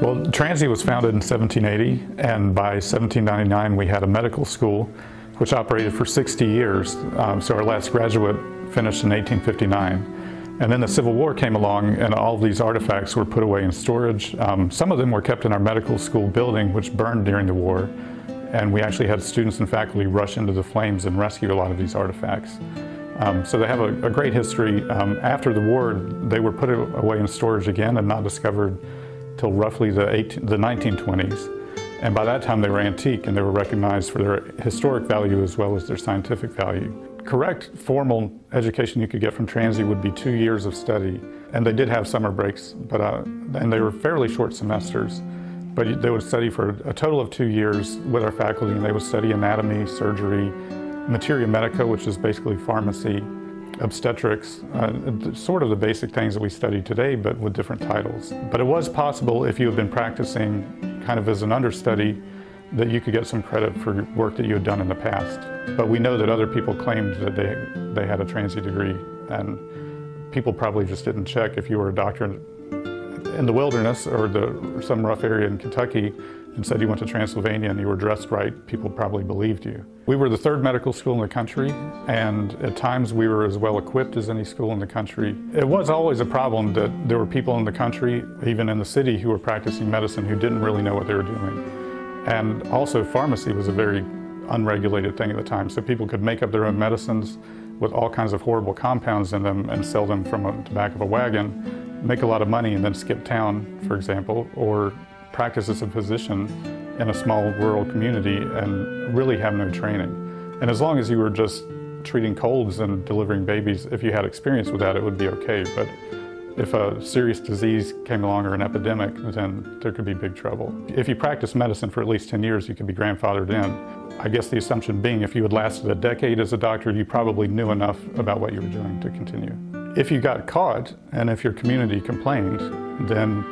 Well, Transy was founded in 1780, and by 1799 we had a medical school which operated for 60 years. Um, so our last graduate finished in 1859. And then the Civil War came along and all of these artifacts were put away in storage. Um, some of them were kept in our medical school building, which burned during the war. And we actually had students and faculty rush into the flames and rescue a lot of these artifacts. Um, so they have a, a great history. Um, after the war, they were put away in storage again and not discovered till roughly the, 18, the 1920s. And by that time they were antique and they were recognized for their historic value as well as their scientific value. Correct formal education you could get from Transy would be two years of study. And they did have summer breaks, but, uh, and they were fairly short semesters. But they would study for a total of two years with our faculty and they would study anatomy, surgery, materia medica, which is basically pharmacy, obstetrics, uh, sort of the basic things that we study today, but with different titles. But it was possible if you had been practicing kind of as an understudy that you could get some credit for work that you had done in the past. But we know that other people claimed that they, they had a Transy degree, and people probably just didn't check if you were a doctor in the wilderness or the, some rough area in Kentucky and said you went to Transylvania and you were dressed right, people probably believed you. We were the third medical school in the country, and at times we were as well equipped as any school in the country. It was always a problem that there were people in the country, even in the city, who were practicing medicine who didn't really know what they were doing. And also pharmacy was a very unregulated thing at the time, so people could make up their own medicines with all kinds of horrible compounds in them and sell them from the back of a wagon, make a lot of money and then skip town, for example, or practice as a physician in a small rural community and really have no training. And as long as you were just treating colds and delivering babies, if you had experience with that, it would be okay. But if a serious disease came along or an epidemic, then there could be big trouble. If you practice medicine for at least 10 years, you could be grandfathered in. I guess the assumption being if you had lasted a decade as a doctor, you probably knew enough about what you were doing to continue. If you got caught and if your community complained, then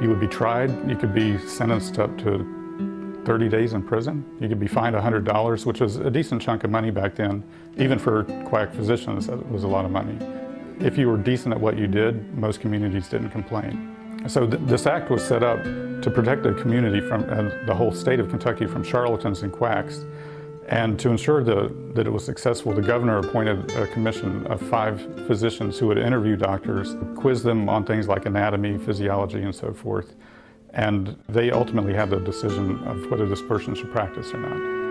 you would be tried. You could be sentenced up to 30 days in prison. You could be fined $100, which was a decent chunk of money back then. Even for quack physicians, that was a lot of money. If you were decent at what you did, most communities didn't complain. So th this act was set up to protect the community from uh, the whole state of Kentucky from charlatans and quacks. And to ensure the, that it was successful, the governor appointed a commission of five physicians who would interview doctors, quiz them on things like anatomy, physiology, and so forth. And they ultimately had the decision of whether this person should practice or not.